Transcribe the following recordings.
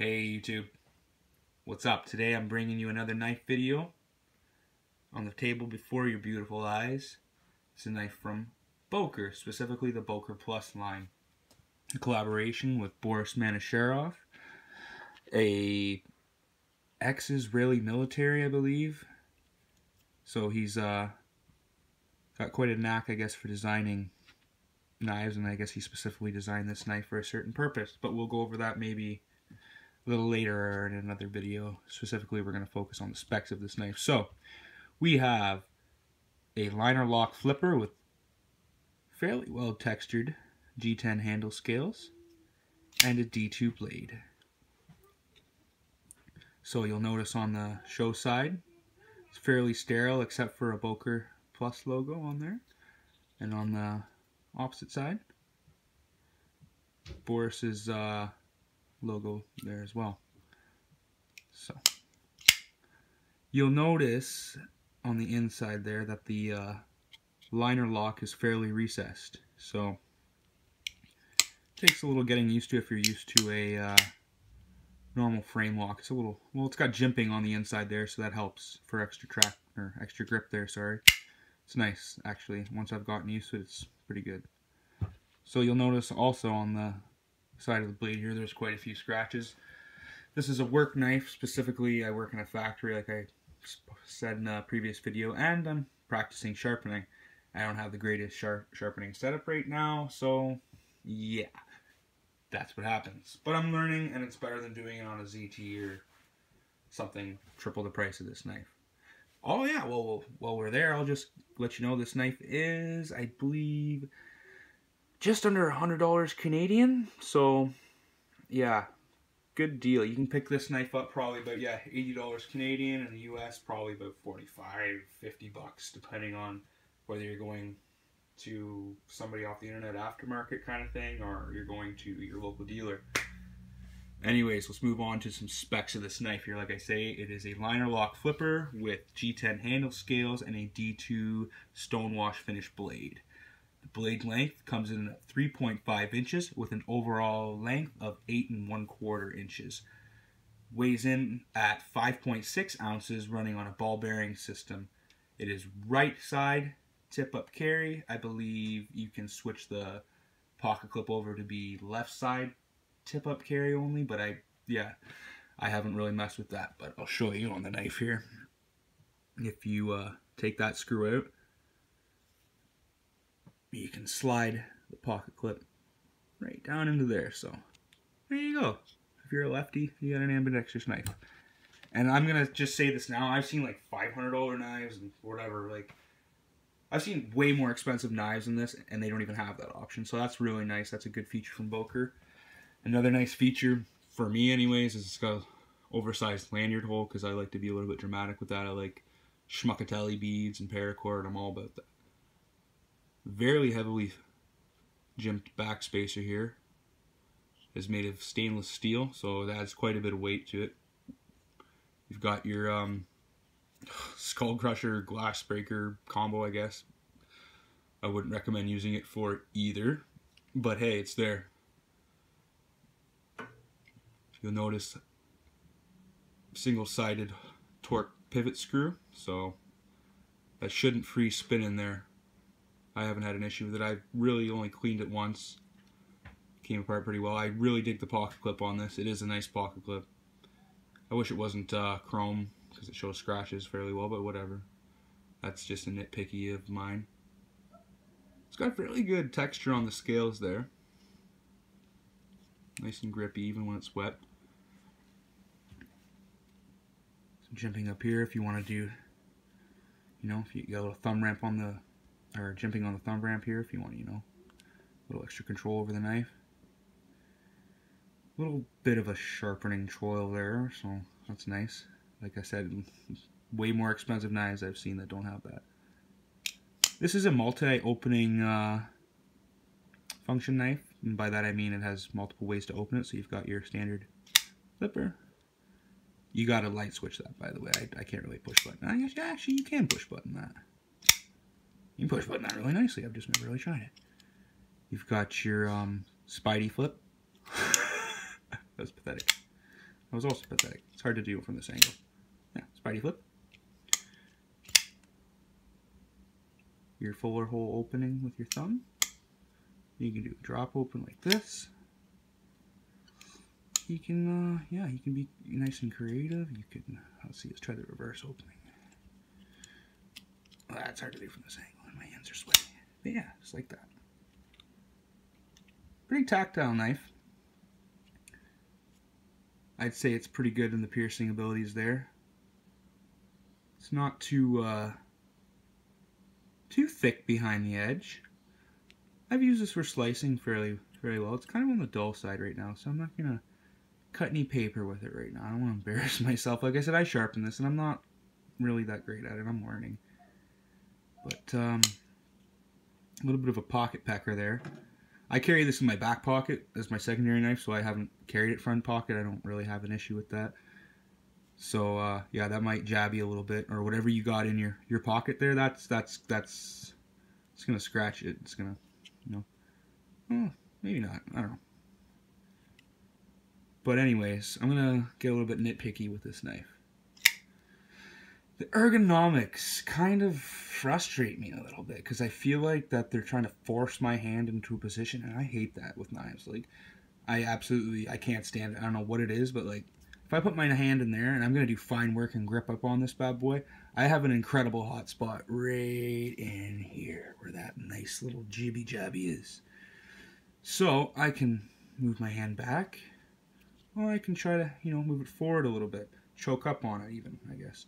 Hey YouTube, what's up? Today I'm bringing you another knife video. On the table before your beautiful eyes, it's a knife from Boker, specifically the Boker Plus line. A collaboration with Boris Manisharov, a ex-Israeli military, I believe. So he's uh, got quite a knack, I guess, for designing knives, and I guess he specifically designed this knife for a certain purpose. But we'll go over that maybe a little later in another video. Specifically, we're going to focus on the specs of this knife. So, we have a liner lock flipper with fairly well textured G10 handle scales and a D2 blade. So you'll notice on the show side, it's fairly sterile except for a Boker Plus logo on there. And on the opposite side, Boris's uh, logo there as well. So you'll notice on the inside there that the uh, liner lock is fairly recessed. So takes a little getting used to if you're used to a uh, normal frame lock. It's a little well, it's got jimping on the inside there, so that helps for extra track or extra grip there. Sorry, it's nice actually. Once I've gotten used to it, it's pretty good. So you'll notice also on the side of the blade here, there's quite a few scratches. This is a work knife. Specifically, I work in a factory, like I said in a previous video, and I'm practicing sharpening. I don't have the greatest sharp sharpening setup right now, so yeah, that's what happens. But I'm learning, and it's better than doing it on a ZT or something triple the price of this knife. Oh yeah, well, while we're there, I'll just let you know this knife is, I believe, just under a hundred dollars Canadian. So yeah, good deal. You can pick this knife up probably about yeah, eighty dollars Canadian in the US, probably about 45, 50 bucks, depending on whether you're going to somebody off the internet aftermarket kind of thing or you're going to your local dealer. Anyways, let's move on to some specs of this knife here. Like I say, it is a liner lock flipper with G10 handle scales and a D2 stonewash finish blade. The blade length comes in at 3.5 inches with an overall length of 8 and 1 quarter inches. Weighs in at 5.6 ounces running on a ball bearing system. It is right side tip up carry. I believe you can switch the pocket clip over to be left side tip up carry only, but I, yeah, I haven't really messed with that, but I'll show you on the knife here. If you uh, take that screw out, you can slide the pocket clip right down into there. So there you go. If you're a lefty, you got an ambidextrous knife. And I'm gonna just say this now. I've seen like $500 knives and whatever. Like I've seen way more expensive knives than this, and they don't even have that option. So that's really nice. That's a good feature from Boker. Another nice feature for me, anyways, is it's got oversized lanyard hole because I like to be a little bit dramatic with that. I like schmuckatelli beads and paracord. I'm all about that very heavily jimped back spacer here is made of stainless steel, so it adds quite a bit of weight to it. You've got your um, skull crusher glass breaker combo, I guess. I wouldn't recommend using it for either, but hey, it's there. You'll notice single-sided torque pivot screw, so that shouldn't free spin in there I haven't had an issue with it. I really only cleaned it once. Came apart pretty well. I really dig the pocket clip on this. It is a nice pocket clip. I wish it wasn't uh, chrome because it shows scratches fairly well, but whatever. That's just a nitpicky of mine. It's got fairly good texture on the scales there. Nice and grippy even when it's wet. Some jimping up here if you want to do, you know, if you got a little thumb ramp on the or jimping on the thumb ramp here if you want, you know, a little extra control over the knife. A little bit of a sharpening choil there, so that's nice. Like I said, way more expensive knives I've seen that don't have that. This is a multi-opening uh, function knife, and by that I mean it has multiple ways to open it. So you've got your standard flipper. You got to light switch that, by the way. I, I can't really push button. Actually, you can push button that. You can push button that really nicely. I've just never really tried it. You've got your um, Spidey flip. That's pathetic. That was also pathetic. It's hard to do from this angle. Yeah, Spidey flip. Your fuller hole opening with your thumb. You can do a drop open like this. You can, uh, yeah, you can be nice and creative. You can, let's see, let's try the reverse opening. That's hard to do from this angle, hands are sweaty. But yeah, just like that. Pretty tactile knife. I'd say it's pretty good in the piercing abilities there. It's not too uh, too thick behind the edge. I've used this for slicing fairly fairly well. It's kind of on the dull side right now, so I'm not gonna cut any paper with it right now. I don't want to embarrass myself. Like I said, I sharpen this, and I'm not really that great at it. I'm learning. But um, a little bit of a pocket pecker there. I carry this in my back pocket as my secondary knife, so I haven't carried it front pocket. I don't really have an issue with that. So uh, yeah, that might jab you a little bit, or whatever you got in your your pocket there. That's that's that's it's gonna scratch it. It's gonna, you know, well, maybe not. I don't know. But anyways, I'm gonna get a little bit nitpicky with this knife. The ergonomics kind of frustrate me a little bit because I feel like that they're trying to force my hand into a position, and I hate that with knives. Like, I absolutely I can't stand it. I don't know what it is, but like if I put my hand in there and I'm gonna do fine work and grip up on this bad boy, I have an incredible hot spot right in here where that nice little jibby jabby is. So I can move my hand back, or I can try to you know move it forward a little bit, choke up on it even I guess.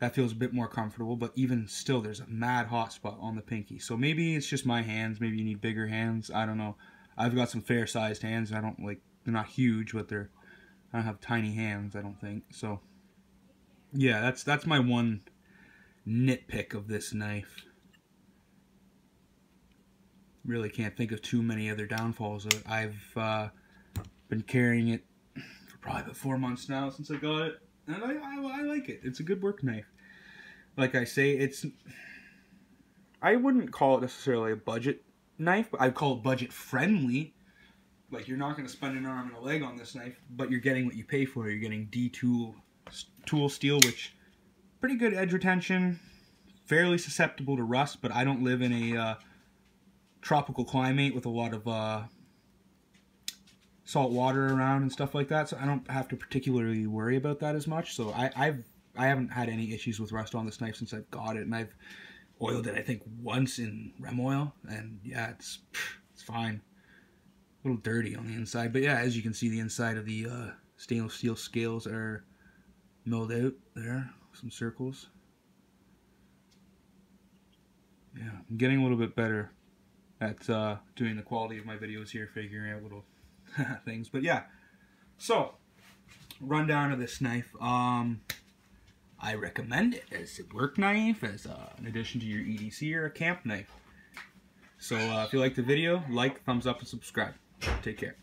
That feels a bit more comfortable, but even still, there's a mad hot spot on the pinky. So maybe it's just my hands. Maybe you need bigger hands. I don't know. I've got some fair sized hands. I don't like they're not huge, but they're I don't have tiny hands. I don't think so. Yeah, that's that's my one nitpick of this knife. Really can't think of too many other downfalls of it. I've uh, been carrying it for probably about four months now since I got it, and I, I, I like it. It's a good work knife. Like I say, it's I wouldn't call it necessarily a budget knife, but I'd call it budget friendly. Like you're not going to spend an arm and a leg on this knife, but you're getting what you pay for. You're getting D tool tool steel, which pretty good edge retention, fairly susceptible to rust. But I don't live in a uh, tropical climate with a lot of uh, salt water around and stuff like that, so I don't have to particularly worry about that as much. So I, I've I haven't had any issues with rust on this knife since I've got it, and I've oiled it I think once in Rem oil, and yeah, it's it's fine. A little dirty on the inside, but yeah, as you can see, the inside of the uh, stainless steel scales are milled out there, some circles. Yeah, I'm getting a little bit better at uh, doing the quality of my videos here, figuring out little things. But yeah, so rundown of this knife. Um, I recommend it as a work knife, as uh, an addition to your EDC or a camp knife. So uh, if you like the video, like, thumbs up, and subscribe. Take care.